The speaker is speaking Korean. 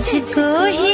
तुझको ही